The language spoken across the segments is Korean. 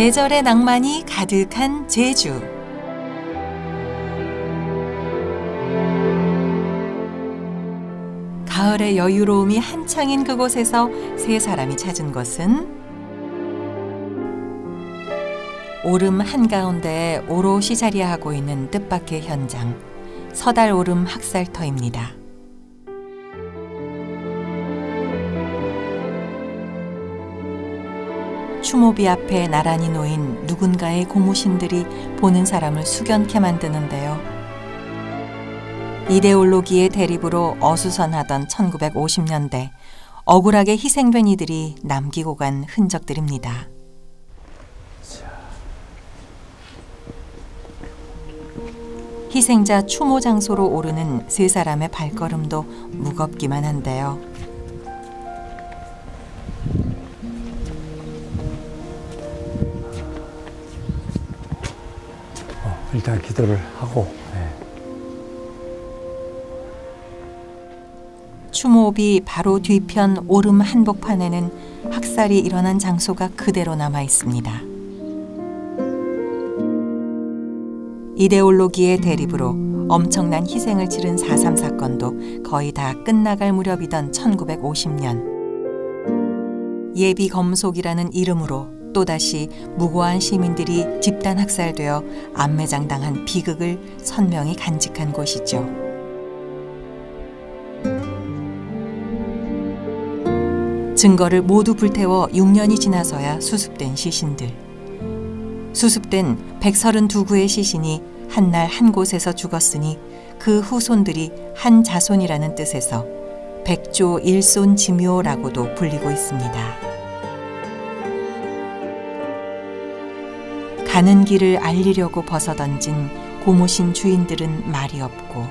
계절의 낭만이 가득한 제주. 가을의 여유로움이 한창인 그곳에서 세 사람이 찾은 것은 오름 한가운데 오롯이 자리하고 있는 뜻밖의 현장, 서달 오름 학살터입니다. 추모비 앞에 나란히 놓인 누군가의 고무신들이 보는 사람을 숙연케 만드는데요. 이데올로기의 대립으로 어수선하던 1950년대 억울하게 희생된 이들이 남기고 간 흔적들입니다. 희생자 추모 장소로 오르는 세 사람의 발걸음도 무겁기만 한데요. 일단 기도를 하고 네. 추모비 바로 뒤편 오름 한복판에는 학살이 일어난 장소가 그대로 남아 있습니다. 이데올로기의 대립으로 엄청난 희생을 치른 4.3 사건도 거의 다 끝나갈 무렵이던 1950년. 예비 검속이라는 이름으로 또다시 무고한 시민들이 집단 학살되어 안매장당한 비극을 선명히 간직한 곳이죠. 증거를 모두 불태워 6년이 지나서야 수습된 시신들. 수습된 132구의 시신이 한날 한 곳에서 죽었으니 그 후손들이 한 자손이라는 뜻에서 백조 일손 지묘라고도 불리고 있습니다. 가는 길을 알리려고 벗어던진 고모신 주인들은 말이 없고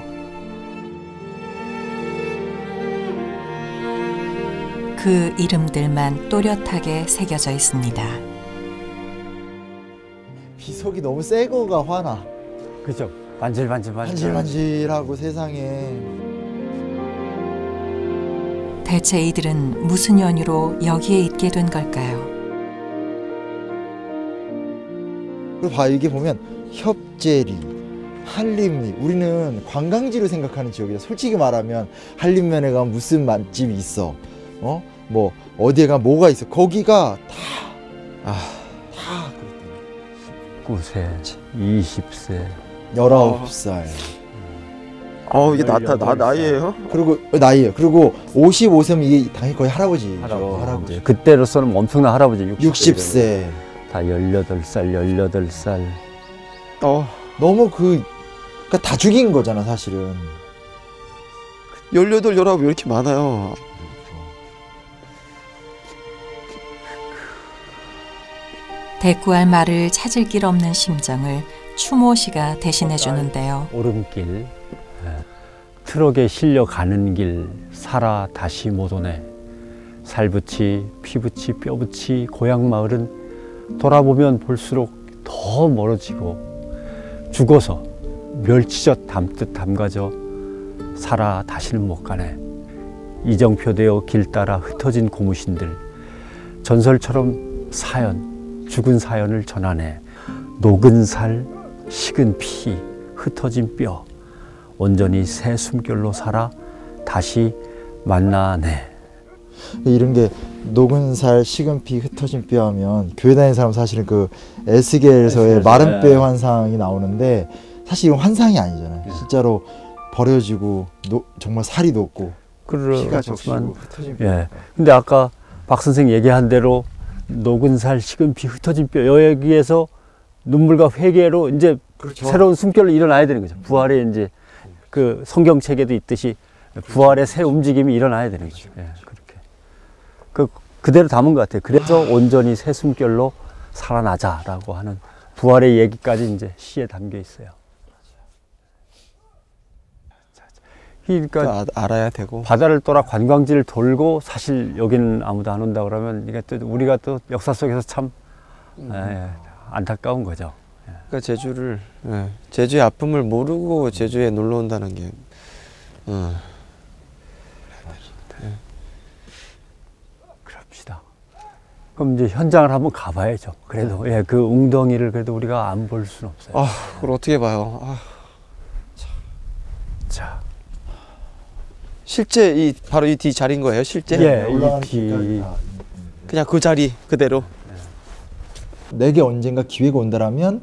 그 이름들만 또렷하게 새겨져 있습니다. 비속이 너무 새 거가 화나. 그죠 반질반질 반질 반질반질하고 세상에. 대체 이들은 무슨 연유로 여기에 있게 된 걸까요? 그리고 봐 이게 보면 협재리, 한림리. 우리는 관광지로 생각하는 지역이야. 솔직히 말하면 한림면에 가면 무슨 맛집이 있어. 어? 뭐 어디에 가면 뭐가 있어. 거기가 다 아, 다 그렇대. 19세 20세 19살. 어 이게 나, 나, 나 18살. 나이에요? 그리고 나이에요. 그리고 55세면 이게 당연히 거의 할아버지죠. 할아버지, 할아버지. 그때로서는 엄청난 할아버지 60세 60세. 다 18살 18살 어 너무 그 그러니까 다 죽인 거잖아, 사실은. 18, 19 왜 이렇게 많아요? 대꾸할 말을 찾을 길 없는 심정을 추모 씨가 대신해 주는데요. 오름길 예. 트럭에 실려 가는 길 살아 다시 못 오네 살붙이 피붙이 뼈붙이 고향 마을은 돌아보면 볼수록 더 멀어지고 죽어서 멸치젓 담듯 담가져 살아 다시는 못 가네. 이정표되어 길 따라 흩어진 고무신들 전설처럼 사연 죽은 사연을 전하네. 녹은 살 식은 피 흩어진 뼈 온전히 새 숨결로 살아 다시 만나네. 이런 게 녹은 살, 식은 피, 흩어진 뼈 하면 교회 다니는 사람 사실은 그 에스겔서의 에스겔서, 마른 뼈의 네. 환상이 나오는데 사실 이건 환상이 아니잖아요. 네. 실제로 버려지고 노- 정말 살이 녹고 피가 적시고 흩어진 뼈. 예 근데 아까 박 선생 얘기한 대로 녹은 살 식은 피 흩어진 뼈 여기에서 눈물과 회개로 이제 그렇죠. 새로운 숨결로 일어나야 되는 거죠 부활의 이제 그 성경 책에도 있듯이 부활의 새 움직임이 일어나야 되는 거죠 예, 그대로 담은 것 같아요. 그래서 온전히 새 숨결로 살아나자라고 하는 부활의 얘기까지 이제 시에 담겨 있어요. 그러니까 아, 알아야 되고. 바다를 떠나 관광지를 돌고 사실 여기는 아무도 안 온다 그러면 이게 또 우리가 또 역사 속에서 참 예, 안타까운 거죠. 그러니까 제주를 예, 제주의 아픔을 모르고 제주에 놀러 온다는 게 어, 그럼 이제 현장을 한번 가봐야죠. 그래도 예, 그 웅덩이를 그래도 우리가 안 볼 수는 없어요. 아, 그걸 어떻게 봐요? 아, 자, 실제 이 바로 이 뒤 자리인 거예요? 실제? 예, 올라가는 이 뒤. 그냥 그 자리 그대로. 내게 언젠가 기회가 온다라면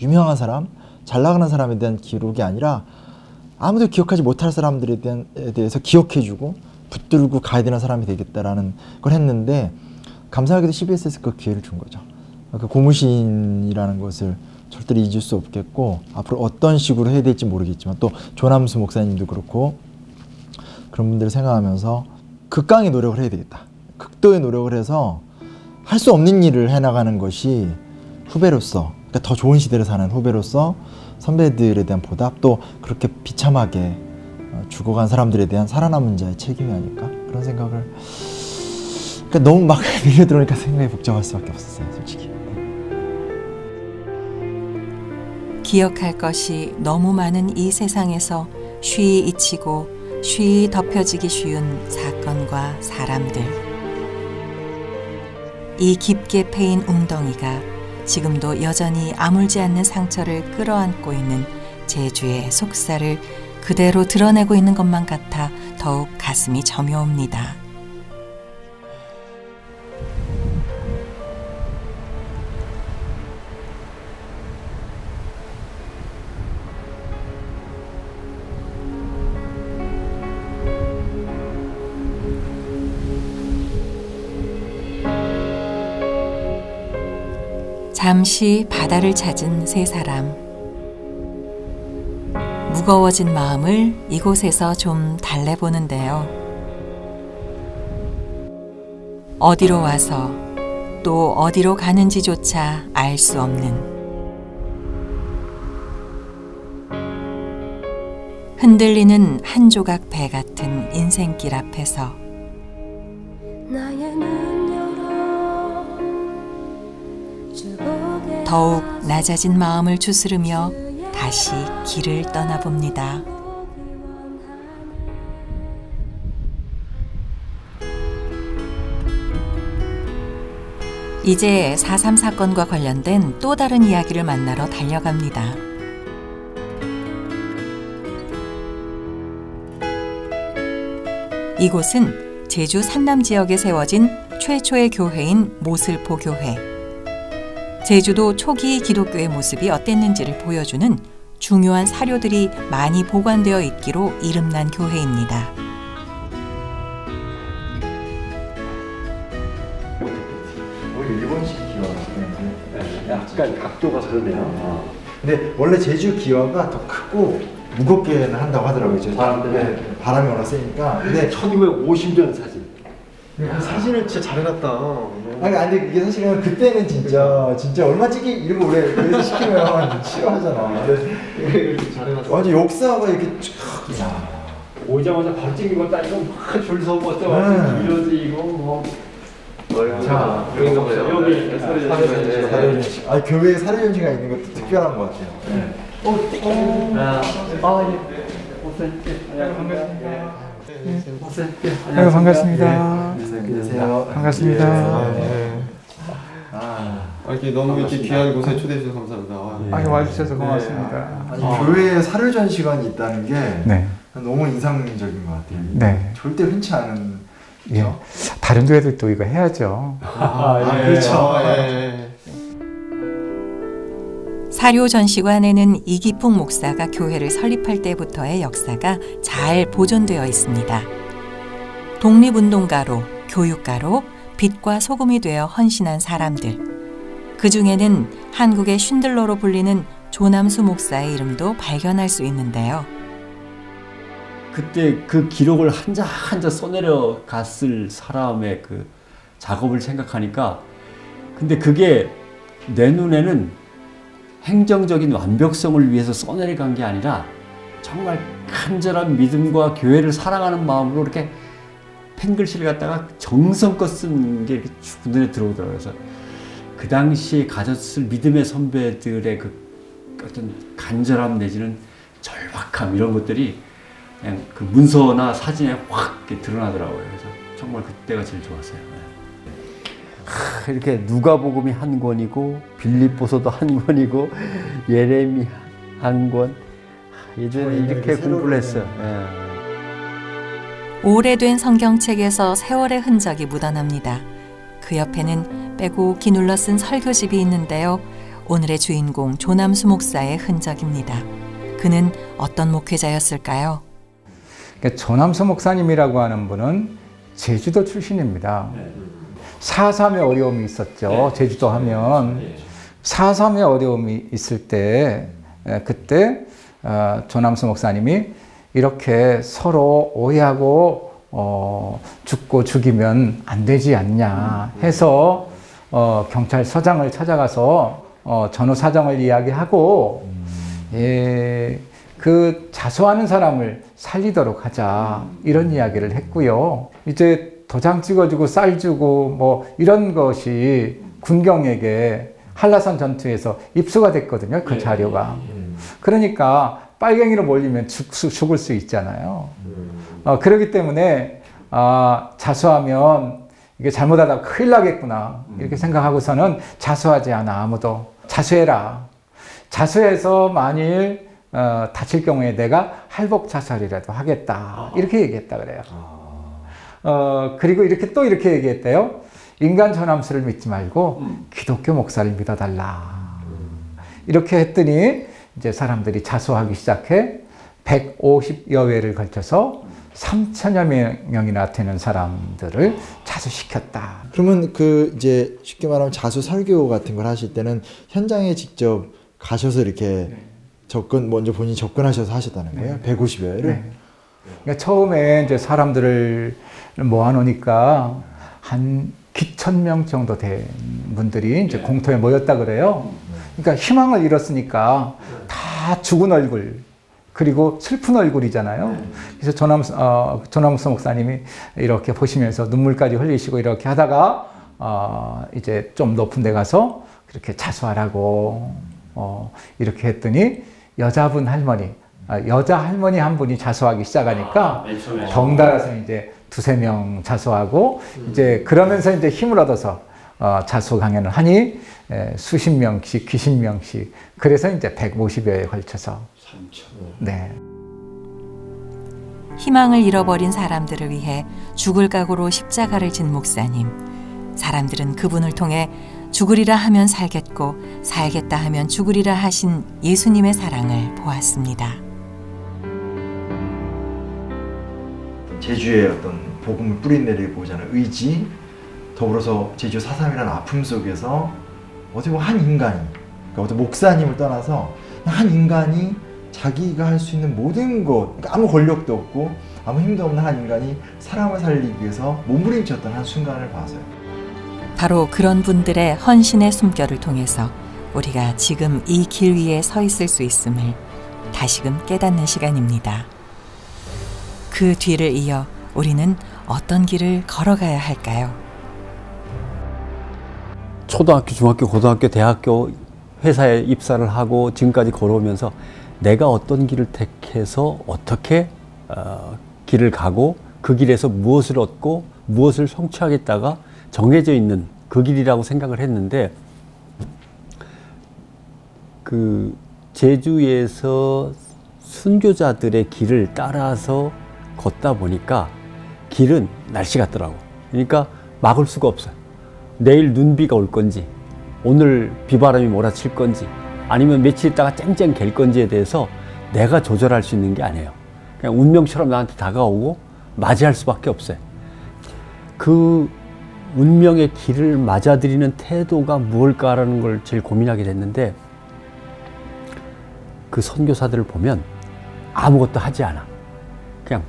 유명한 사람, 잘 나가는 사람에 대한 기록이 아니라 아무도 기억하지 못할 사람들에 대한 에 대해서 기억해주고 붙들고 가야 되는 사람이 되겠다라는 걸 했는데 감사하게도 CBS에서 그 기회를 준 거죠. 그 고무신이라는 것을 절대로 잊을 수 없겠고 앞으로 어떤 식으로 해야 될지 모르겠지만 또 조남수 목사님도 그렇고 그런 분들을 생각하면서 극강의 노력을 해야 되겠다. 극도의 노력을 해서 할 수 없는 일을 해나가는 것이 후배로서 그러니까 더 좋은 시대를 사는 후배로서 선배들에 대한 보답 또 그렇게 비참하게 어, 죽어간 사람들에 대한 살아남은 자의 책임이 아닐까 그런 생각을 그러니까 너무 막 밀려 들어오니까 생각이 복잡할 수밖에 없었어요 솔직히 기억할 것이 너무 많은 이 세상에서 쉬이 잊히고 쉬이 덮여지기 쉬운 사건과 사람들. 이 깊게 패인 웅덩이가 지금도 여전히 아물지 않는 상처를 끌어안고 있는 제주의 속살을 그대로 드러내고 있는 것만 같아 더욱 가슴이 저며옵니다. 잠시 바다를 찾은 세 사람. 무거워진 마음을 이곳에서 좀 달래보는데요. 어디로 와서 또 어디로 가는지조차 알 수 없는 흔들리는 한 조각 배 같은 인생길 앞에서 더욱 낮아진 마음을 추스르며 다시 길을 떠나봅니다. 이제 4.3 사건과 관련된 또 다른 이야기를 만나러 달려갑니다. 이곳은 제주 산남 지역에 세워진 최초의 교회인 모슬포 교회. 제주도 초기 기독교의 모습이 어땠는지를 보여주는 중요한 사료들이 많이 보관되어 있기로 이름난 교회입니다. 일본식 기와 약간 각도가 그러네요. 근데 원래 제주 기와가 더 크고 무겁게는 한다고 하더라고요 제주. 바람 때문에? 네, 바람이 워낙 세니까 근데 1950년 사진. 사진을 진짜 잘 해놨다. 아니 근데 이게 사실은 그때는 진짜 진짜 얼마 찍기 이런 거 원래 그래서 시키면 싫어하잖아. 이렇게 잘 해놨어. 완전 역사가 이렇게 쫙. 야. 오자마자 바로 찍는 것도 아니고 막줄 서고 또 네. 이러지고 뭐. 자. 여기 네, 사료 사료 전시. 아 교회에 사료 전시가 있는 것도 특별한 것 같아요. 아, 아, 예. 목사님, 예, 반갑습니다. 목사님, 예, 아유, 반갑습니다. 안녕하세요. 반갑습니다. 아, 네. 이렇게 너무 이렇게 귀한 곳에 초대해 주셔서 감사합니다. 아, 아, 와주셔서 고맙습니다. 아니 교회에 사료 전시관이 있다는 게 네, 너무 인상적인 것 같아요. 네. 절대 흔치 않은. 예. 다른 교회들도 이거 해야죠. 아, 아, 그렇죠. 예. 사료 전시관에는 이기풍 목사가 교회를 설립할 때부터의 역사가 잘 보존되어 있습니다. 독립운동가로, 교육가로 빛과 소금이 되어 헌신한 사람들. 그 중에는 한국의 쉰들러로 불리는 조남수 목사의 이름도 발견할 수 있는데요. 그때 그 기록을 한자 한자 써내려 갔을 사람의 그 작업을 생각하니까 근데 그게 내 눈에는 행정적인 완벽성을 위해서 써내려 간 게 아니라 정말 간절한 믿음과 교회를 사랑하는 마음으로 이렇게 펜글씨를 갖다가 정성껏 쓴 게 이렇게 쭉 눈에 들어오더라고요. 그래서 그 당시에 가졌을 믿음의 선배들의 그 어떤 간절함 내지는 절박함 이런 것들이 그냥 그 문서나 사진에 확 드러나더라고요. 그래서 정말 그때가 제일 좋았어요. 네. 하, 이렇게 누가복음이 한 권이고 빌립보서도 한 권이고 예레미 한 권. 하, 예전에 이렇게 공부를 했어요. 예. 오래된 성경책에서 세월의 흔적이 묻어납니다. 그 옆에는 빼고 기눌러 쓴 설교집이 있는데요. 오늘의 주인공 조남수 목사의 흔적입니다. 그는 어떤 목회자였을까요? 그러니까 조남수 목사님이라고 하는 분은 제주도 출신입니다. 4.3의 어려움이 있었죠. 제주도 하면. 4.3의 어려움이 있을 때, 에, 그때 어, 조남수 목사님이 이렇게 서로 오해하고 어, 죽고 죽이면 안 되지 않냐 해서 어, 경찰서장을 찾아가서 어, 전후 사정을 이야기하고 예, 그 자수하는 사람을 살리도록 하자 이런 이야기를 했고요. 이제 도장 찍어주고 쌀 주고 뭐 이런 것이 군경에게 한라산 전투에서 입수가 됐거든요. 그 자료가. 그러니까 빨갱이로 몰리면 죽, 수- 죽을 수 있잖아요. 어, 그렇기 때문에 아, 자수하면 이게 잘못하다 큰일 나겠구나 이렇게 생각하고서는 자수하지 않아 아무도 자수해라. 자수해서 만일 어, 다칠 경우에 내가 할복 자살이라도 하겠다 이렇게 얘기했다 그래요. 어, 그리고 이렇게 또 이렇게 얘기했대요. 인간 전함수를 믿지 말고 기독교 목사를 믿어달라. 이렇게 했더니 이제 사람들이 자수하기 시작해 150여 회를 걸쳐서 3천여 명이나 되는 사람들을 자수시켰다. 그러면 그 이제 쉽게 말하면 자수 설교 같은 걸 하실 때는 현장에 직접 가셔서 이렇게 접근 먼저 본인이 접근하셔서 하셨다는 거예요? 150여회를? 네. 그러니까 처음에 이제 사람들을 모아놓으니까 한 기천 명 정도 된 분들이 이제 공터에 모였다 그래요. 그러니까 희망을 잃었으니까 다 죽은 얼굴 그리고 슬픈 얼굴이잖아요. 그래서 조남 어, 조남수 목사님이 이렇게 보시면서 눈물까지 흘리시고 이렇게 하다가 어, 이제 좀 높은 데 가서 그렇게 자수하라고 어, 이렇게 했더니 여자분 할머니 아, 여자 할머니 한 분이 자수하기 시작하니까 덩달아서 이제 두세 명 자수하고 이제 그러면서 이제 힘을 얻어서 어, 자수 강연을 하니 에, 수십 명씩, 귀십 명씩 그래서 이제 150여에 걸쳐서 네. 희망을 잃어버린 사람들을 위해 죽을 각오로 십자가를 진 목사님. 사람들은 그분을 통해 죽으리라 하면 살겠고 살겠다 하면 죽으리라 하신 예수님의 사랑을 보았습니다. 제주의 어떤 복음을 뿌리내리고자 하는 의지, 더불어서 제주 사삼이라는 아픔 속에서 어떻게 보면 한 인간이, 그러니까 어떤 목사님을 떠나서 한 인간이 자기가 할 수 있는 모든 것, 그러니까 아무 권력도 없고 아무 힘도 없는 한 인간이 사람을 살리기 위해서 몸부림쳤던 한 순간을 봐서요. 바로 그런 분들의 헌신의 숨결을 통해서 우리가 지금 이 길 위에 서 있을 수 있음을 다시금 깨닫는 시간입니다. 그 뒤를 이어 우리는 어떤 길을 걸어가야 할까요? 초등학교, 중학교, 고등학교, 대학교 회사에 입사를 하고 지금까지 걸어오면서 내가 어떤 길을 택해서 어떻게 어, 길을 가고 그 길에서 무엇을 얻고 무엇을 성취하겠다가 정해져 있는 그 길이라고 생각을 했는데 그 제주에서 순교자들의 길을 따라서 걷다 보니까 길은 날씨 같더라고. 그러니까 막을 수가 없어요. 내일 눈비가 올 건지, 오늘 비바람이 몰아칠 건지, 아니면 며칠 있다가 쨍쨍 갤 건지에 대해서 내가 조절할 수 있는 게 아니에요. 그냥 운명처럼 나한테 다가오고 맞이할 수밖에 없어요. 그 운명의 길을 맞아들이는 태도가 무엇일까라는 걸 제일 고민하게 됐는데 그 선교사들을 보면 아무것도 하지 않아. 그냥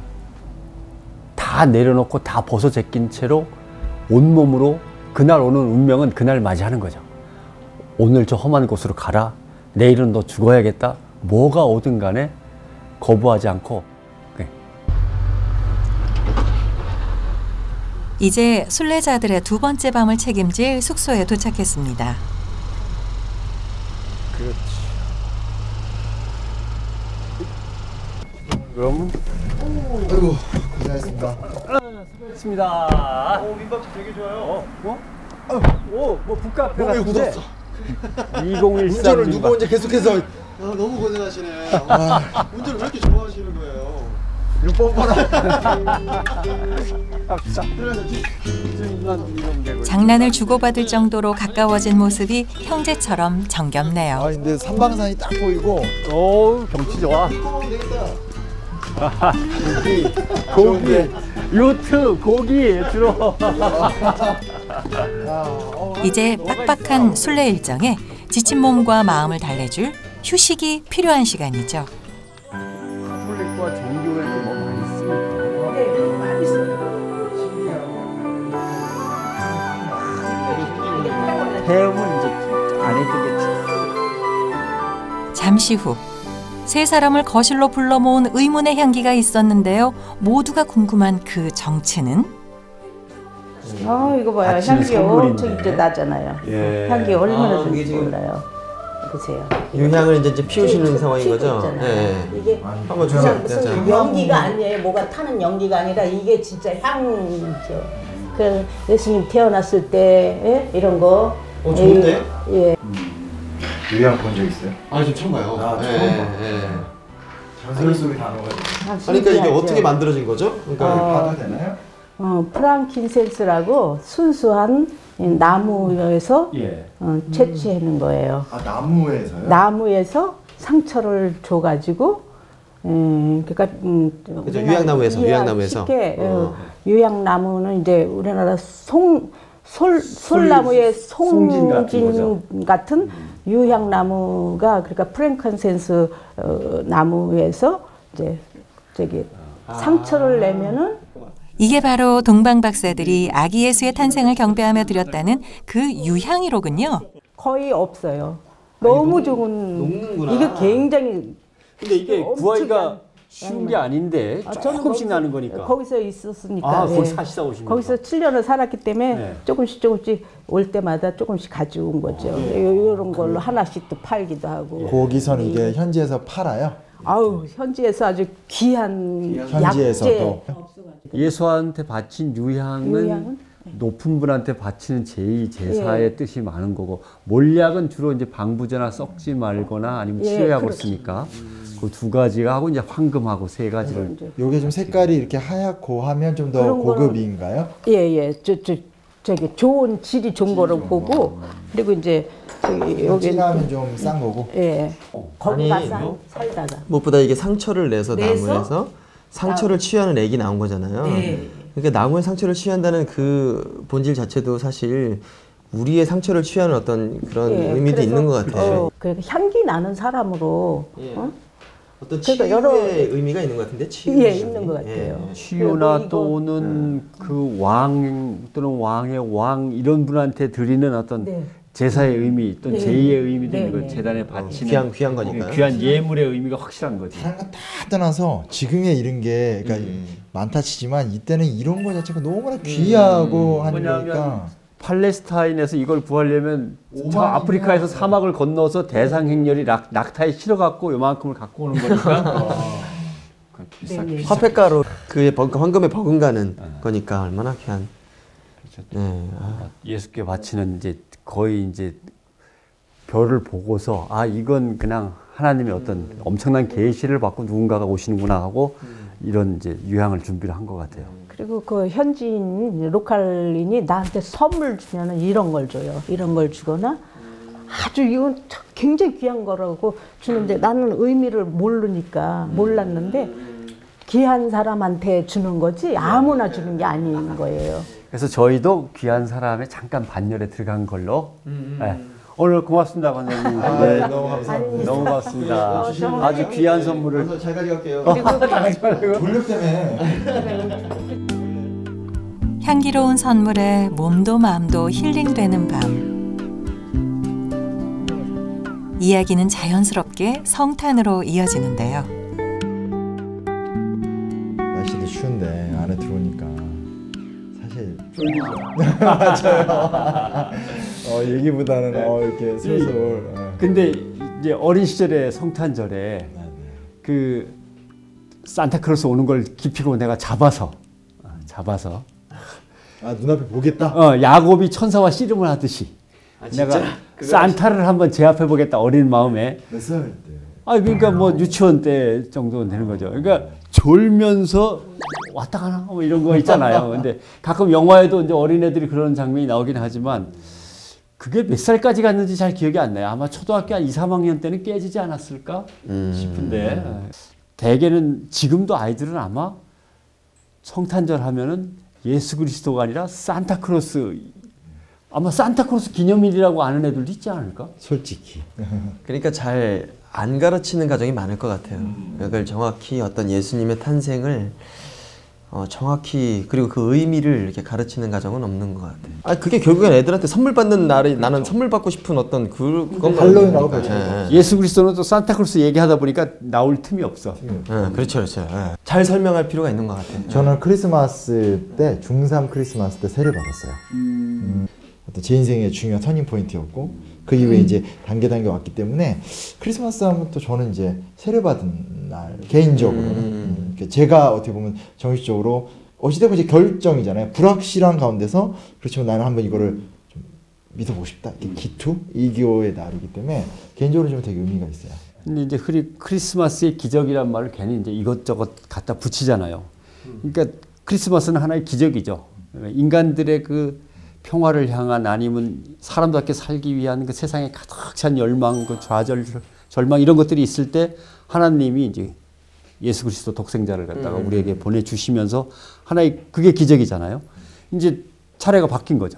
다 내려놓고 다 벗어 제낀 채로 온몸으로 그날 오는 운명은 그날 맞이하는 거죠. 오늘 저 험한 곳으로 가라. 내일은 너 죽어야겠다. 뭐가 오든 간에 거부하지 않고 그냥 이제 순례자들의 두 번째 밤을 책임질 숙소에 도착했습니다. 그럼 아이고 고생하셨습니다. 수고했습니다. 오 민박집 되게 좋아요. 어? 오, 뭐 북카페 몸이 같은데. 굳었어. 2013. 운전을 누구 언제 계속해서 아, 너무 고생하시네. 아, 운전을 왜 이렇게 좋아하시는 거예요? 이거 뻔뻔한. 장난을 주고받을 정도로 가까워진 모습이 형제처럼 정겹네요. 아 근데 삼방산이 딱 보이고 오, 경치 좋아. 고기, 고기, 요트, 고기 주로. 이제 빡빡한 순례 일정에 지친 몸과 마음을 달래줄 휴식이 필요한 시간이죠. 카톨릭과 뭐 많이 있으니까. 해음은 이제 안 했던 게 잠시 후 세 사람을 거실로 불러 모은 의문의 향기가 있었는데요. 모두가 궁금한 그 정체는 아 이거 봐요 향기. 엄청 이제 나잖아요 예. 향기 얼마나 아, 좋은지 지금- 몰라요 보세요 유향을 이제, 이제 피우시는 튀고 상황인 거죠? 예. 이게 한번 주세요. 무슨 자. 연기가 아니에요 뭐가 타는 연기가 아니라 이게 진짜 향이죠 그 예수님 태어났을 때 예? 이런 거 어, 좋은데? 예. 유양 본 적 있어요? 아, 저 처음 봐요. 아, 예, 처음 예. 전설 속의 단어가 아, 그러니까 이게 신기하죠. 어떻게 만들어진 거죠? 그러니까 봐도 되나요? 어, 프랑킨센스라고 순수한 이 나무에서 예. 어, 채취하는 거예요 아 나무에서요? 나무에서 상처를 줘가지고 음, 그러니까 음, 그죠, 우리나라 유향- 유향나무에서. 쉽게 어. 어, 유향나무는 이제 우리나라 송 솔, 솔나무의 송진 같은. 같은 유향나무가 그러니까 프랭컨센스 어, 나무에서 이제 저기 상처를 내면은 이게 바로 동방 박사들이 아기 예수의 탄생을 경배하며 드렸다는 그 유향이로군요. 거의 없어요. 너무 좋은 녹는구나. 이게 굉장히 근데 이게 구하기가 양- 쉬운 게 아닌데 아, 조금씩 거기서- 나는 거니까. 거기서 있었으니까. 아, 예. 거기 사시다 오신 거기서 거구나. 7년을 살았기 때문에 네. 조금씩 조금씩 올 때마다 조금씩 가지고 온 거죠. 이런 걸로 하나씩 또 팔기도 하고. 거기서는 이게 현지에서 팔아요? 아우 현지에서 아주 귀한 현지에서도 약재. 예수한테 바친 유향은, 유향은? 높은 분한테 바치는 제의 제사의 뜻이 많은 거고 몰약은 주로 이제 방부제나 썩지 말거나 아니면 예, 치료약으로 그렇죠. 쓰니까 그 두 가지가 하고 이제 황금하고 세 가지를 요게 좀 색깔이 이렇게 하얗고 하면 좀 더 고급인가요? 예예. 저저 저기 좋은 질이 좋은 거를 보고 그리고 이제 저기 여기 진하면 좀싼 거고. 예. 거기 아니, 가서 뭐? 살다가. 무엇보다 이게 상처를 내서, 내서? 나무에서 상처를 치유하는 액이 나온 거잖아요. 그러니까 나무의 상처를 치유한다는 그 본질 자체도 사실 우리의 상처를 치유하는 어떤 그런 예, 의미도 그래서, 있는 것 같아요. 어, 그 향기 나는 사람으로 예. 어? 어떤 그러니까 치유의 여러- 의미가 있는 것 같은데 치유 예, 있는 것 같아요. 치유나 그리고 또는 그왕 또는 왕의 왕 이런 분한테 드리는 어떤 네. 제사의 의미 또는 네. 제의의 의미도 네, 있는 거 네. 재단에 바치는 귀한 귀한 거니까요. 귀한 예물의 의미가 확실한 거지. 다른 거 다 떠나서 지금에 이런 게 그러니까 많다 치지만 이때는 이런 거 자체가 너무나 귀하고 하는 뭐냐면 거니까 팔레스타인에서 이걸 구하려면 저 아프리카에서 사막을 건너서 대상 행렬이 낙, 낙타에 실어갖고 요만큼을 갖고 오는 거니까 그 비싸. 네, 네. 화폐가로 그의 버- 황금에 버금가는 거니까 얼마나 귀한. 네. 아, 예수께 바치는 이제 거의 이제 별을 보고서 아 이건 그냥 하나님의 어떤 엄청난 계시를 받고 누군가가 오시는구나 하고 이런 이제 유향을 준비를 한 것 같아요. 그리고 그 현지인 로컬인이 나한테 선물 주면은 이런 걸 줘요. 이런 걸 주거나 아주 이건 참 굉장히 귀한 거라고 주는데 나는 의미를 모르니까 몰랐는데 귀한 사람한테 주는 거지 아무나 주는 게 아닌 거예요. 그래서 저희도 귀한 사람의 잠깐 반열에 들어간 걸로 네. 오늘 고맙습니다 관장님. 네, 너무 감사합니다. 너무 고맙습니다. 아주 귀한 선물을 잘 가져갈게요. 돌력 때문에 향기로운 선물에 몸도 마음도 힐링되는 밤. 이야기는 자연스럽게 성탄으로 이어지는데요. 날씨도 추운데 안에 맞아요. 어, 얘기보다는 어, 이렇게 슬슬 어. 근데 이제 어린 시절에 성탄절에 네, 네. 그 산타클로스 오는 걸 기피고 내가 잡아서 아, 잡아서 아 눈앞에 보겠다. 어, 야곱이 천사와 씨름을 하듯이 아, 내가 산타를 한번 제압해 보겠다 어린 마음에 몇 살 때? 아 그러니까 뭐 유치원 때 정도는 되는 거죠. 그러니까 졸면서 왔다 가나 뭐 이런 거 있잖아요. 근데 가끔 영화에도 이제 어린애들이 그런 장면이 나오긴 하지만 그게 몇 살까지 갔는지 잘 기억이 안 나요. 아마 초등학교 한 2, 3학년 때는 깨지지 않았을까 싶은데 대개는 지금도 아이들은 아마 성탄절 하면은 예수 그리스도가 아니라 산타크로스 아마 산타크로스 기념일이라고 아는 애들도 있지 않을까? 솔직히. 그러니까 잘 안 가르치는 가정이 많을 것 같아요. 그걸 정확히 어떤 예수님의 탄생을 어, 정확히 그리고 그 의미를 이렇게 가르치는 가정은 없는 것 같아요. 아 그게 결국엔 애들한테 선물 받는 날이 나는 선물 받고 싶은 어떤 그 그건 할로윈하고. 같이. 예, 예수 그리스도는 또 산타크로스 얘기하다 보니까 나올 틈이 없어. 예, 그렇죠, 그렇죠. 예. 잘 설명할 필요가 있는 것 같아요. 저는 크리스마스 때 중3 크리스마스 때 세례 받았어요. 음, 어떤 제 인생의 중요한 터닝 포인트였고 그 이후에 이제 단계 단계 왔기 때문에 크리스마스 하면 또 저는 이제 세례 받은 날 개인적으로는 음, 그 제가 어떻게 보면 정식적으로 어찌되건 이제 결정이잖아요. 불확실한 가운데서 그렇지만 나는 한번 이거를 좀 믿어보고 싶다. 이렇게 기투 이교의 날이기 때문에 개인적으로 좀 되게 의미가 있어요. 근데 이제 크리, 크리스마스의 기적이란 말을 괜히 이제 이것저것 갖다 붙이잖아요. 그러니까 크리스마스는 하나의 기적이죠. 인간들의 그 평화를 향한 아니면 사람답게 살기 위한 그 세상에 가득 찬 열망, 그 좌절, 절망 이런 것들이 있을 때 하나님이 이제 예수 그리스도 독생자를 갖다가 우리에게 보내주시면서 하나의 그게 기적이잖아요. 이제 차례가 바뀐 거죠.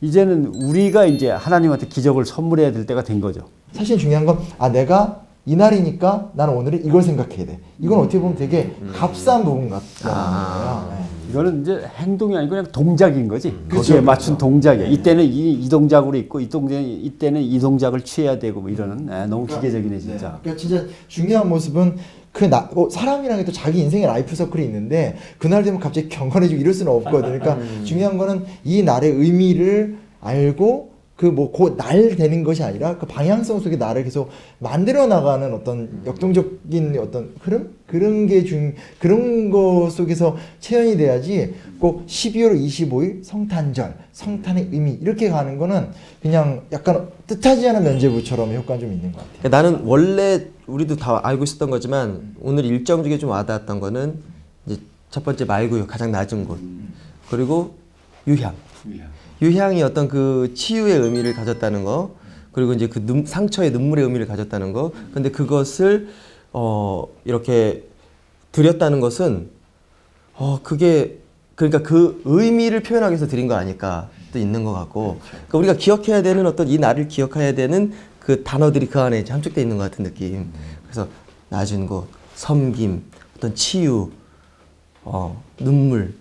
이제는 우리가 이제 하나님한테 기적을 선물해야 될 때가 된 거죠. 사실 중요한 건 아 내가 이날이니까 나는 오늘은 이걸 생각해야 돼. 이건 어떻게 보면 되게 값싼 부분 같다는 거예요. 네. 이거는 이제 행동이 아니고 그냥 동작인 거지. 그렇죠, 거기에 맞춘 동작이야. 이때는 이, 이 동작으로 있고 이 동작 이때는 이 동작을 취해야 되고 뭐 이러는 에, 너무 기계적이네 진짜. 그러니까 진짜 중요한 모습은 그 나, 어, 사람이라는 게또 자기 인생의 life circle이 있는데 그날 되면 갑자기 경건해지고 이럴 수는 없거든. 그러니까 중요한 거는 이 날의 의미를 알고 그뭐그날 되는 것이 아니라 그 방향성 속에 나를 계속 만들어 나가는 어떤 역동적인 어떤 흐름? 그런 게 중 그런 거 속에서 체현이 돼야지 꼭 12월 25일 성탄절 성탄의 의미 이렇게 가는 거는 그냥 약간 뜻하지 않은 면제부처럼 효과가 좀 있는 것 같아요. 그러니까 나는 원래 우리도 다 알고 있었던 거지만 오늘 일정 중에 좀 와닿았던 거는 이제 첫 번째 말구유 가장 낮은 곳. 그리고 유향. 유향 이 어떤 그 치유의 의미를 가졌다는 거 그리고 이제 그 눈, 상처의 눈물의 의미를 가졌다는 거. 근데 그것을 어 이렇게 드렸다는 것은 어 그게 그러니까 그 의미를 표현하기 위해서 드린 거 아닐까 또 있는 것 같고. 그러니까 우리가 기억해야 되는 어떤 이 날을 기억해야 되는 그 단어들이 그 안에 함축돼 있는 것 같은 느낌. 그래서 낮은 곳 섬김 어떤 치유 어 눈물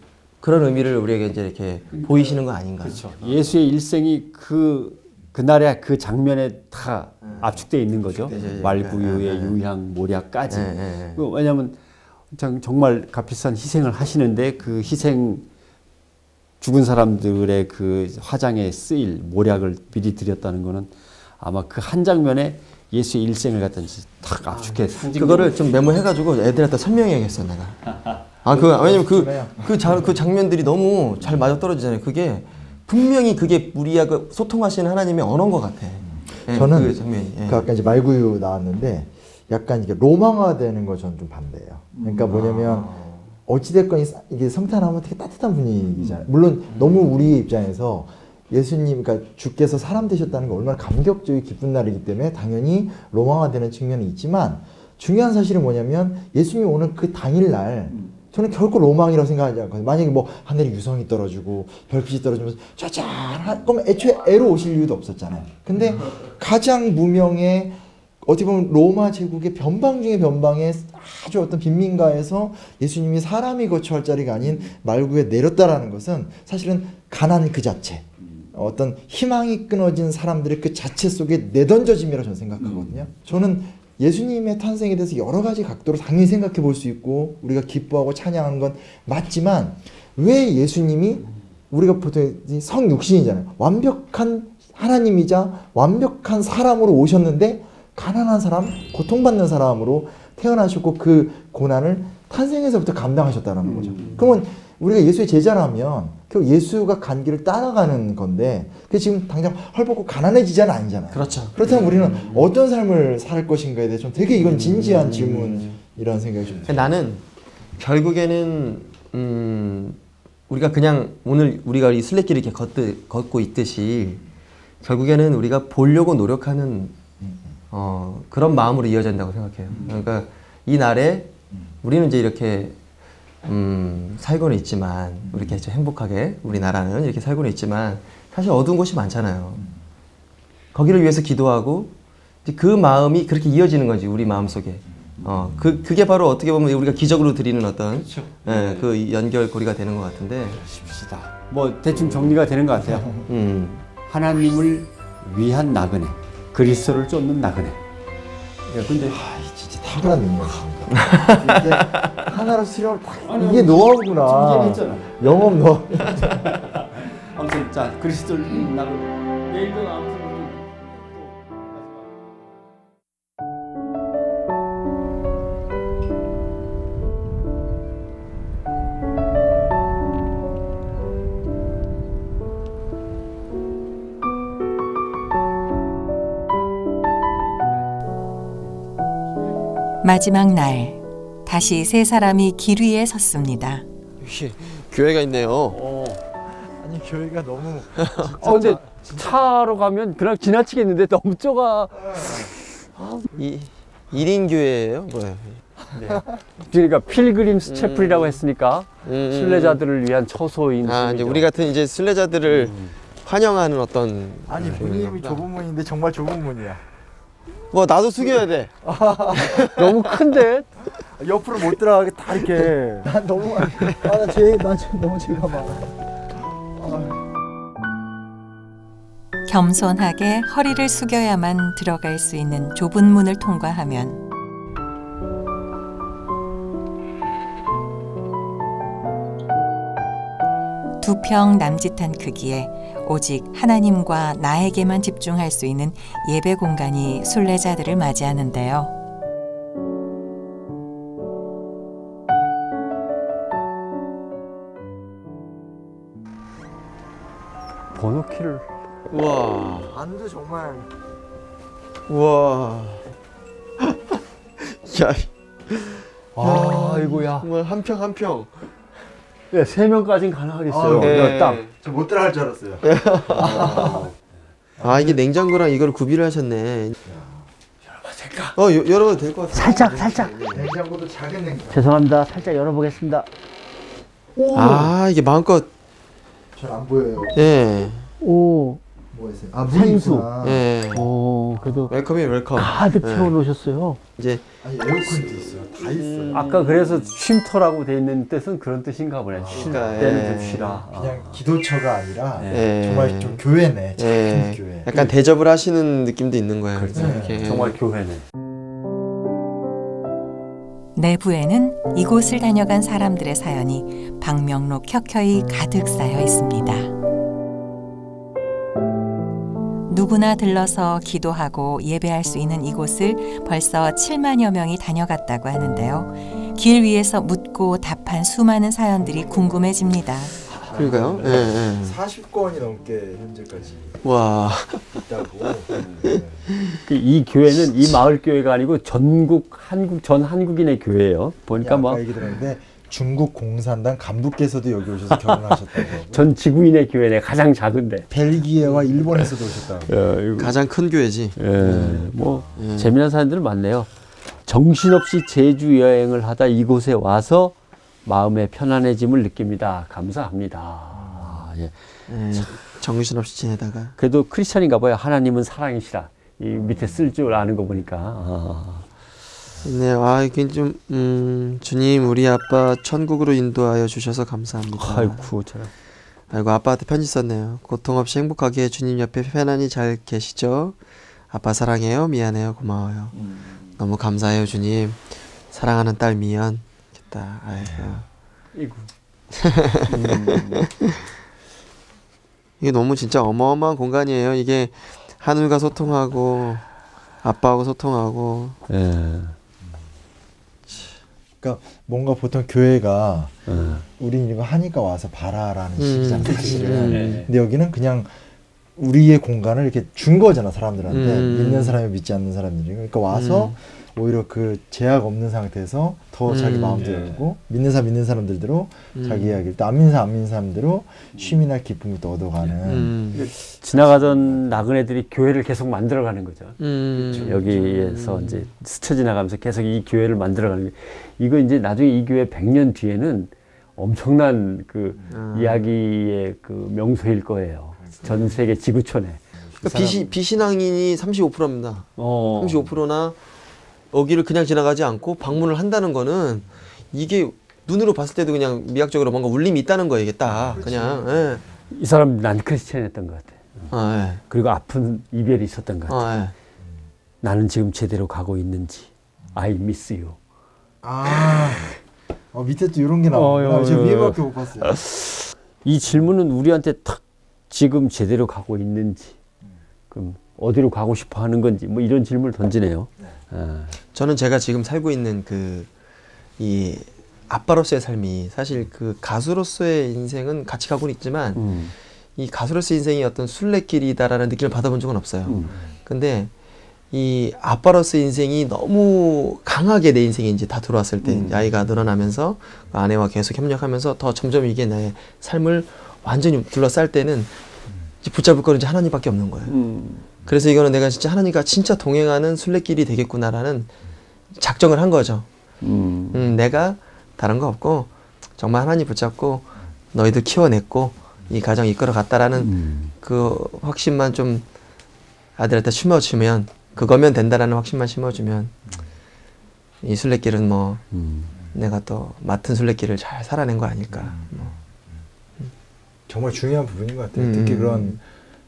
그런 의미를 우리에게 이제 이렇게 보이시는 거 아닌가 그렇죠. 예수의 일생이 그 그날의 그 장면에 다 압축되어 있는 거죠. 네, 네, 네. 말구유의. 유향, 모략까지. 그 왜냐하면 정- 정말 값비싼 희생을 하시는데 그 희생 죽은 사람들의 그 화장에 쓰일 모략을 미리 드렸다는 거는 아마 그 한 장면에 예수의 일생을 갖다 딱 압축해 상징. 그거를 좀 메모해가지고 애들한테 설명해야겠어 내가. 아 그 왜냐면 그그 그 장면들이 너무 잘 맞아 떨어지잖아요. 그게 분명히 그게 우리하고 소통하시는 하나님의 언어인 것 같아. 예, 저는 그 장면이. 예. 그 아까 이제 말구유 나왔는데 약간 이게 로망화되는 거 저는 좀 반대예요. 그러니까 뭐냐면 어찌됐건 이 사- 이게 성탄하면 되게 따뜻한 분위기잖아요. 물론 너무 우리 입장에서 예수님, 그러니까 주께서 사람 되셨다는 게 얼마나 감격적이고 기쁜 날이기 때문에 당연히 로망화되는 측면이 있지만 중요한 사실은 뭐냐면 예수님이 오는 그 당일날 저는 결코 로망이라고 생각하지 않거든요. 만약에 뭐 하늘에 유성이 떨어지고 별빛이 떨어지면서 짜잔 그럼 애초에 애로 오실 이유도 없었잖아요. 근데 가장 무명의 어떻게 보면 로마 제국의 변방 중의 변방의 아주 어떤 빈민가에서 예수님이 사람이 거처할 자리가 아닌 말구에 내렸다라는 것은 사실은 가난 그 자체 어떤 희망이 끊어진 사람들의 그 자체 속에 내던져짐이라고 저는 생각하거든요. 저는 예수님의 탄생에 대해서 여러 가지 각도로 당연히 생각해 볼 수 있고 우리가 기뻐하고 찬양하는 건 맞지만 왜 예수님이 우리가 보통 성육신이잖아요. 완벽한 하나님이자 완벽한 사람으로 오셨는데 가난한 사람, 고통받는 사람으로 태어나셨고 그 고난을 탄생에서부터 감당하셨다는 거죠. 그러면 우리가 예수의 제자라면 결국 예수가 간 길을 따라가는 건데 그 지금 당장 헐벗고 가난해지자는 아니잖아요. 그렇죠. 그렇다면 우리는 어떤 삶을 살 것인가에 대해 좀 되게 이건 진지한 질문이라는 생각이 좀 들어요. 나는 결국에는 음, 우리가 그냥 오늘 우리가 이 순례길을 이렇게 걷듯, 걷고 있듯이 결국에는 우리가 보려고 노력하는 어, 그런 마음으로 이어진다고 생각해요. 그러니까 이 날에 우리는 이제 이렇게 음, 살고는 있지만 우리 이렇게 좀 행복하게 우리나라는 이렇게 살고는 있지만 사실 어두운 곳이 많잖아요. 거기를 위해서 기도하고 이제 그 마음이 그렇게 이어지는 거지 우리 마음 속에. 어, 그 그게 바로 어떻게 보면 우리가 기적으로 드리는 어떤 예, 그 연결고리가 되는 것 같은데. 쉽시다. 뭐 대충 정리가 되는 것 같아요. 음. 하나님을 위한 나그네, 그리스도를 쫓는 나그네. 예, 근데 아, 진짜 탁월한 능력입니다. 이게 하나로 수렴을 딱 이게 노하우구나. 영업 노하우. 아무튼 자 그리스도를 나그네. 내일도 아무튼 마지막 날 다시 세 사람이 길 위에 섰습니다. 여기 교회가 있네요. 어. 아니 교회가 너무 어 근데 차로 가면 그냥 지나치겠는데 너무 좁아. 이 1인 교회예요? 뭐예요? 그러니까 필그림스 채플이라고 했으니까 음. 순례자들을 위한 처소인. 아, 이제. 우리 같은 이제 순례자들을 환영하는 어떤 아니 문이 좁은 문인데 정말 좁은 문이야. 뭐 나도 숙여야 돼. 너무 큰데 옆으로 못 들어가게 다 이렇게. 난 너무 아나제나 너무 제가 많아. 겸손하게 허리를 숙여야만 들어갈 수 있는 좁은 문을 통과하면 두 평 남짓한 크기에 오직 하나님과 나에게만 집중할 수 있는 예배 공간이 순례자들을 맞이하는데요. 번호키를 우와. 안도 정말 우와. 야, 아이고야. 정말 한 평 한 평. 네, 세 명까지는 가능하겠어요. 아, 네. 딱. 저못 들어갈 줄 알았어요. 아, 이게 냉장고랑 이걸 구비를 하셨네. 어, 여, 열어도 될 것 같아. 살짝 살짝. 냉장고도 작은 냉장고. 죄송합니다. 살짝 열어보겠습니다. 아, 이게 마음껏 잘 안 보여요. 예. 오, 뭐가 있어요? 아 생수. 물이구나. 예. 오, 그래도 welcome이에요, welcome. 가득 네. 채워 놓으셨어요. 이제 아니 에어컨도 있어요. 다 있어요. 아까 그래서 쉼터라고 돼 있는 뜻은 그런 뜻인가 보네. 쉴 그러니까, 때는 예. 좀 쉬라. 그냥 기도처가 아니라 예. 정말 좀 교회네. 작은 예. 교회. 약간 대접을 하시는 느낌도 있는 거예요. 그렇죠. 이렇게. 정말 교회네. 내부에는 이곳을 다녀간 사람들의 사연이 방명록 켜켜이 가득 쌓여 있습니다. 누구나 들러서 기도하고 예배할 수 있는 이곳을 벌써 7만여 명이 다녀갔다고 하는데요. 길 위에서 묻고 답한 수많은 사연들이 궁금해집니다. 그러니까요. 예, 예. 40건이 넘게 현재까지 와. 있다고. 네. 그이 교회는 이 마을 교회가 아니고 전국 한국 전 한국인의 교회예요. 보니까 뭐 얘기 들었는데 중국 공산당 간부께서도 여기 오셔서 결혼하셨다고. 전 지구인의 교회네 가장 작은데. 벨기에와 일본에서도 오셨다고. 예, 이거, 가장 큰 교회지. 예, 뭐 예. 재미난 사람들 많네요. 정신없이 제주 여행을 하다 이곳에 와서 마음의 편안해짐을 느낍니다. 감사합니다. 아, 예. 예. 정신없이 지내다가. 그래도 크리스천인가 봐요. 하나님은 사랑이시라. 이 밑에 쓸 줄 아는 거 보니까. 아. 네, 아, 이게 좀, 음, 주님, 우리 아빠 천국으로 인도하여 주셔서 감사합니다. 아이고 참. 아이고, 아빠한테 편지 썼네요. 고통 없이 행복하게 주님 옆에 편안히 잘 계시죠? 아빠 사랑해요. 미안해요. 고마워요. 너무 감사해요, 주님. 사랑하는 딸 미연. 좋겠다. 아이고. 이고. 이게 너무 진짜 어마어마한 공간이에요. 이게 하늘과 소통하고 아빠하고 소통하고 그러니까 그러니까 뭔가 보통 교회가 어. 우린 이거 하니까 와서 봐라라는 음, 식이잖아 그치. 사실은. 네. 근데 여기는 그냥 우리의 공간을 이렇게 준 거잖아 사람들한테 음. 믿는 사람이 믿지 않는 사람들이 그러니까 와서 오히려 그 제약 없는 상태에서 더 자기 음. 마음도 열고 믿는 사람 믿는 사람들대로 음. 자기 이야기를 또 안 믿는 사람 안 믿는 사람대로 쉼이나 기쁨을 또 얻어가는 음. 지나가던 나그네들이 교회를 계속 만들어가는 거죠. 음. 여기에서 이제 스쳐 지나가면서 계속 이 교회를 만들어가는 게 이거 이제 나중에 이 교회 100년 뒤에는 엄청난 그 아. 이야기의 그 명소일 거예요. 전 세계 지구촌에. 그러니까 비시, 비신앙인이 35%입니다. 어. 35%나 여기를 그냥 지나가지 않고 방문을 한다는 거는 이게 눈으로 봤을 때도 그냥 미학적으로 뭔가 울림이 있다는 거예요, 이게 딱. 그냥. 예. 이 사람 난 크리스천이었던 것 같아. 아, 예. 그리고 아픈 이별이 있었던 것 같아. 아, 예. 나는 지금 제대로 가고 있는지. I miss you. 아 어, 밑에 또 이런 게 나와 어, 어, 저 어, 위에밖에 못 봤어요 이 질문은 우리한테 탁 지금 제대로 가고 있는지, 그럼 어디로 가고 싶어 하는 건지, 뭐 이런 질문을 던지네요. 아, 저는 제가 지금 살고 있는 그 이 아빠로서의 삶이 사실 그 가수로서의 인생은 같이 가고는 있지만 음, 이 가수로서의 인생이 어떤 순례길이다라는 느낌을 받아본 적은 없어요. 음. 근데 이 아빠로서의 인생이 너무 강하게 내 인생에 이제 다 들어왔을 때 음. 아이가 늘어나면서 그 아내와 계속 협력하면서 더 점점 이게 나의 삶을 완전히 둘러쌀 때는 붙잡을 거는 이제 하나님밖에 없는 거예요. 음. 그래서 이거는 내가 진짜 하나님과 진짜 동행하는 순례길이 되겠구나라는 작정을 한 거죠. 음. 음, 내가 다른 거 없고 정말 하나님 붙잡고 너희들 키워냈고 이 가정 이끌어 갔다라는 음. 그 확신만 좀 아들한테 심어주면 그거면 된다라는 확신만 심어주면 이 순례길은 뭐 음. 내가 또 맡은 순례길을 잘 살아낸 거 아닐까. 뭐. 정말 중요한 부분인 것 같아요 음. 특히 그런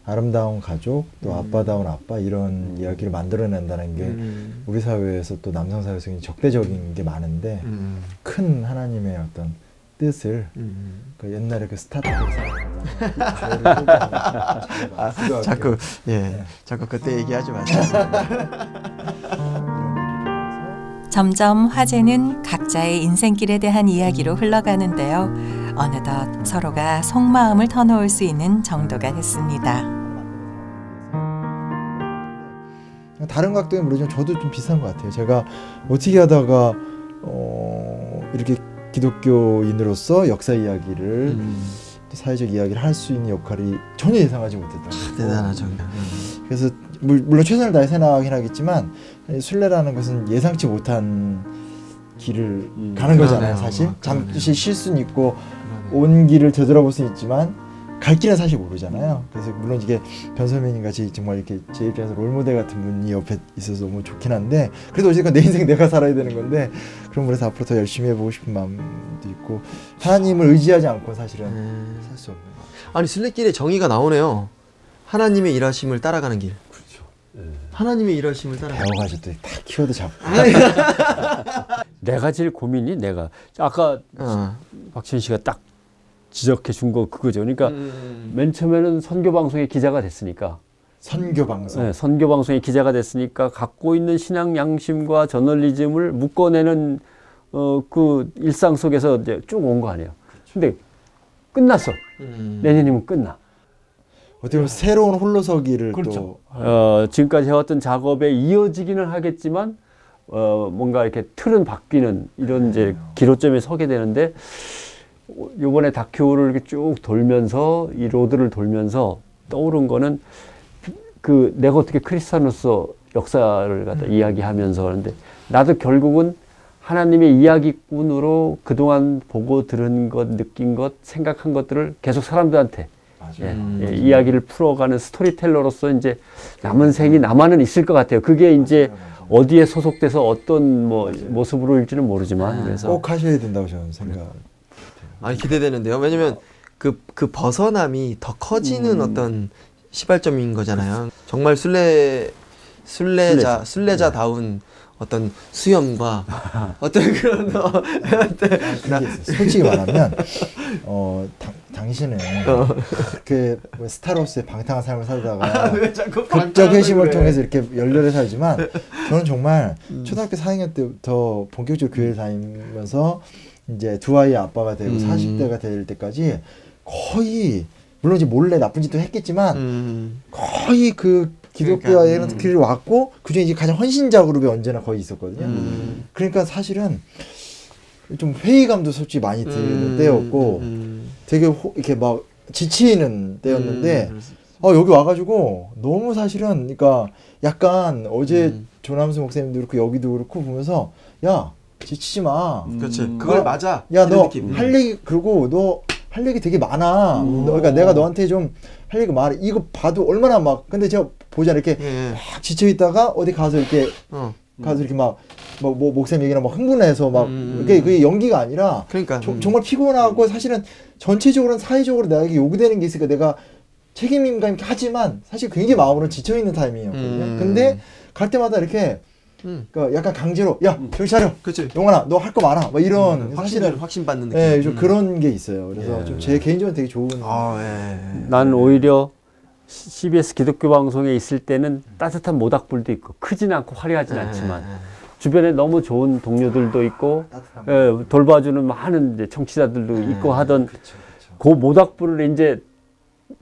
아름다운 가족 또 아빠다운 아빠 이런 이야기를 만들어낸다는 게 음. 우리 사회에서 또 남성 사회에서 적대적인 게 많은데 음. 큰 하나님의 어떤 뜻을 음. 그 옛날에 그 스타트에서 아, 자꾸 예, 자꾸 그때 얘기하지 마세요. 점점 화제는 각자의 인생길에 대한 이야기로 흘러가는데요. 어느덧 서로가 속마음을 터놓을 수 있는 정도가 됐습니다. 다른 각도에 모르지만 저도 좀 비슷한 것 같아요. 제가 어떻게 하다가 어, 이렇게 기독교인으로서 역사 이야기를 음. 또 사회적 이야기를 할 수 있는 역할이 전혀 예상하지 못했던 거예요. 대단하죠. 그래서 물- 물론 최선을 다해 생각하긴 하겠지만 순례라는 것은 예상치 못한 길을 음. 가는 거잖아요. 그러네요. 사실 아. 잠시 쉴 수는 있고 온 길을 되돌아볼 수 있지만 갈 길은 사실 모르잖아요. 그래서 물론 이게 변선배님 같이 정말 이렇게 제 입장에서 롤모델 같은 분이 옆에 있어서 너무 좋긴 한데 그래도 어쨌든 내 인생 내가 살아야 되는 건데 그런 분에서 앞으로 더 열심히 해보고 싶은 마음도 있고 하나님을 의지하지 않고 사실은 음. 살수 없는 것 같아요. 아니 순례길에 정의가 나오네요. 하나님의 일하심을 따라가는 길. 그렇죠. 하나님의 일하심을 따라가는 길. 배워가지고 또다 키워드 잡고 내가 제일 고민이 내가 아까 어. 박천 씨가 딱 지적해 준 거 그거죠. 그러니까 음. 맨 처음에는 선교 방송의 기자가 됐으니까 선교 방송 네, 선교 방송의 기자가 됐으니까 갖고 있는 신앙 양심과 저널리즘을 묶어내는 어, 그 일상 속에서 이제 쭉 온 거 아니에요. 근데 끝났어. 음. 내년이면 끝나. 어떻게 보면 새로운 홀로서기를 그렇죠. 또 어, 지금까지 해왔던 작업에 이어지기는 하겠지만 어, 뭔가 이렇게 틀은 바뀌는 이런 이제 기로점에 서게 되는데 어, 요번에 다큐를 이렇게 쭉 돌면서 이 로드를 돌면서 떠오른 거는 그 내가 어떻게 크리스찬으로서 역사를 갖다 이야기하면서 그런데 나도 결국은 하나님의 이야기꾼으로 그동안 보고 들은 것, 느낀 것, 생각한 것들을 계속 사람들한테 예, 음. 예, 이야기를 풀어가는 스토리텔러로서 이제 남은 생이 남아는 있을 것 같아요. 그게 이제 어디에 소속돼서 어떤 뭐 모습으로일지는 모르지만 그래서 꼭 하셔야 된다고 저는 생각. 아니 기대되는데요. 왜냐면 그, 그 벗어남이 더 커지는 어떤 시발점인 거잖아요. 정말 순례 순례자 순례자. 순례자다운 어떤 수염과 어떤 그런 어, 그게 있어요. 솔직히 말하면 어 당, 당신은 그뭐 스타로스의 방탕한 삶을 살다가 왜 자꾸 극적 회심을 통해서 이렇게 열렬히 살지만 저는 정말 초등학교 4학년 때부터 본격적으로 교회를 다니면서 이제 두 아이의 아빠가 되고 음. 40대가 될 때까지 거의 물론 이제 몰래 나쁜 짓도 했겠지만 음, 거의 그 기독교와의 그러니까, 음. 길을 왔고 그중에 이제 가장 헌신자 그룹에 언제나 거의 있었거든요. 음. 그러니까 사실은 좀 회의감도 솔직히 많이 드는 음, 때였고 음, 되게 호- 이렇게 막 지치는 때였는데 음, 어 여기 와가지고 너무 사실은 그러니까 약간 어제 음. 조남수 목사님도 그렇고 여기도 그렇고 보면서 야 지치지 마. 그렇지 음. 그걸 어? 맞아 야 너. 할 얘기 그리고 너 할 얘기 되게 많아. 너, 그러니까 내가 너한테 좀 할 얘기 많아. 이거 봐도 얼마나 막 근데 제가 보자 이렇게 예, 예. 막 지쳐 있다가 어디 가서 이렇게 어 가서 이렇게 막 뭐, 뭐 목사님 얘기나 막 흥분해서 막 음. 그게 그게 연기가 아니라 그러니까 조- 음. 정말 피곤하고 사실은 전체적으로는 사회적으로 나에게 요구되는 게 있으니까 내가 책임감 있게 하지만 사실 굉장히 마음으로 지쳐 있는 타이밍이었거든요. 음. 근데 갈 때마다 이렇게 음. 그러니까 약간 강제로 야 정신 차려 그렇지 용환아 너 할 거 많아 막 이런 확신 사실은 확신 받는 느낌 예, 좀 음. 그런 게 있어요. 그래서 예. 좀제 개인적으로 되게 좋은 아 예. 난 오히려 CBS 기독교 방송에 있을 때는 따뜻한 모닥불도 있고 크진 않고 화려하진 예, 않지만 예. 주변에 너무 좋은 동료들도 있고 따뜻한 예, 돌봐주는 많은 이제 청취자들도 예, 있고 하던 그쵸, 그쵸. 그 모닥불을 이제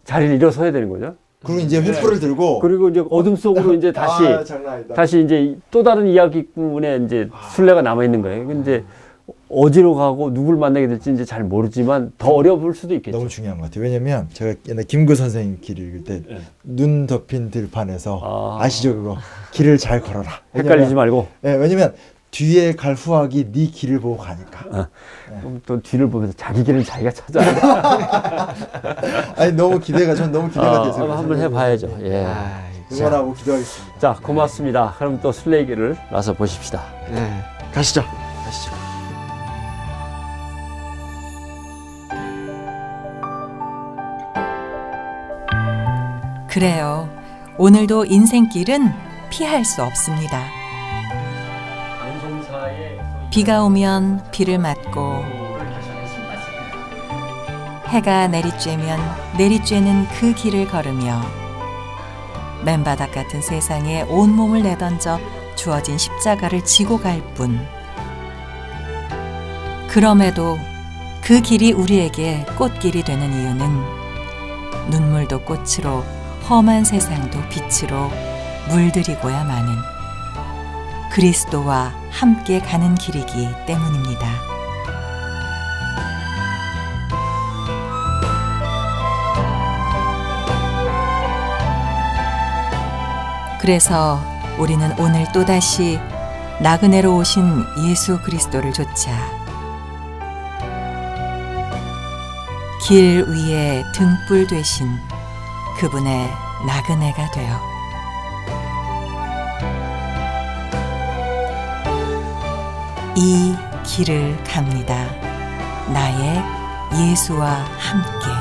자리를 일어서야 되는 거죠. 그리고 이제 횃불을 들고 그리고 이제 어둠 속으로 이제 다시 아. 다시 이제 또 다른 이야기꾼의 이제 순례가 남아 있는 거예요. 근데 어디로 가고 누굴 만나게 될지 이제 잘 모르지만 더 어려울 수도 있겠죠. 너무 중요한 것 같아요. 왜냐면 제가 옛날 김구 선생님 길 읽을 때 예. 눈 덮인 들판에서 아. 아. 시죠 그거 길을 잘 걸어라. 헷갈리지 말고 예, 왜냐면 뒤에 갈 후학이 네 길을 보고 가니까. 좀또 뒤를 보면서 자기 길을 자기가 찾아야 아니 너무 기대가 전 너무 기대가 아, 돼서 한번, 해봐야죠. 예. 아이, 응원하고 기도하겠습니다. 자, 고맙습니다. 그럼 또 순례길을 나서 보십시다. 예. 가시죠 가시죠 그래요. 오늘도 인생길은 피할 수 없습니다. 비가 오면 비를 맞고 해가 내리쬐면 내리쬐는 그 길을 걸으며 맨바닥 같은 세상에 온몸을 내던져 주어진 십자가를 지고 갈 뿐. 그럼에도 그 길이 우리에게 꽃길이 되는 이유는 눈물도 꽃으로 험한 세상도 빛으로 물들이고야 마는 그리스도와 함께 가는 길이기 때문입니다. 그래서 우리는 오늘 또다시 나그네로 오신 예수 그리스도를 좇아 길 위에 등불 되신 그분의 나그네가 되어 이 길을 갑니다. 나의 예수와 함께.